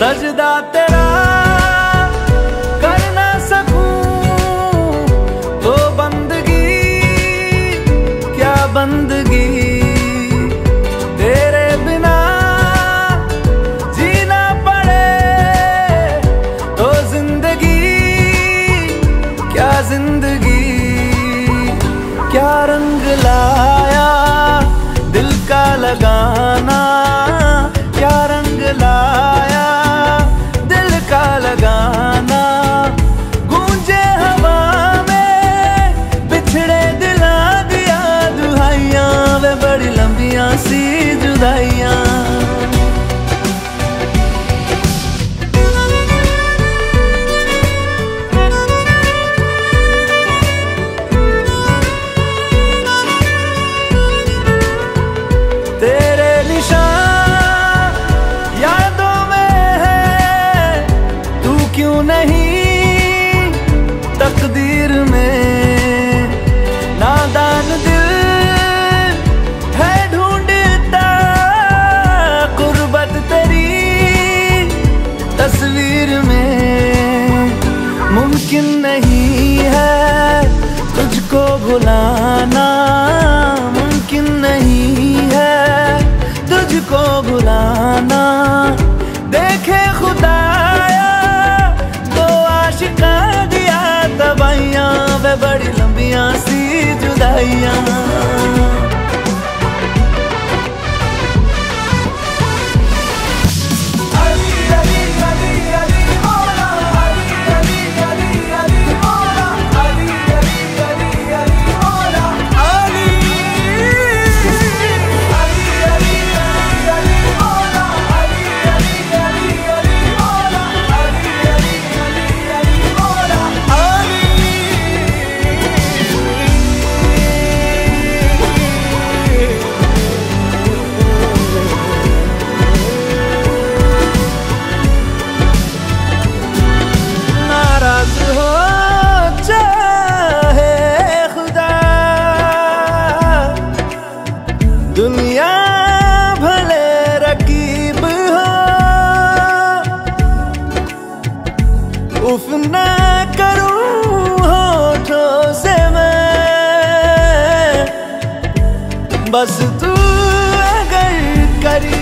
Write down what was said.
सजदा तेरा सी तेरे निशान यादों में है तू क्यों नहीं तकदीर में? मुमकिन नहीं है तुझको भुलाना, मुमकिन नहीं है तुझको भुलाना। देखे खुदाया तो आशिका दिया तबाइयाँ वे बड़ी लंबियाँ, सी जुदाइयाँ। बस तू अगर करी